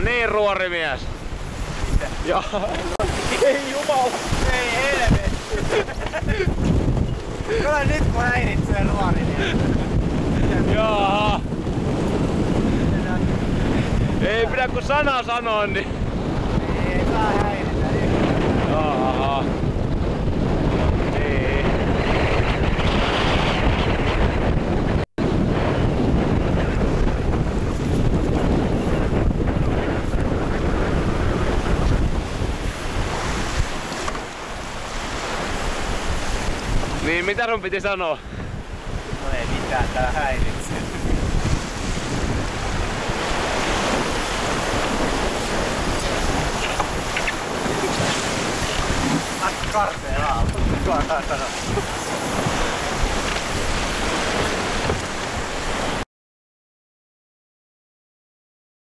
niin, ruorimies. Joo. Ei jumala. Ei helvetti. Kato nyt kun häiritsee nuori. Jaha. Ei pidä kun sana sanoa, niin... Ei saa häiritä. Jaha. Niin. Niin, mitä sun piti sanoa? No ei mitään, tää häiritsee. Karteen aalto.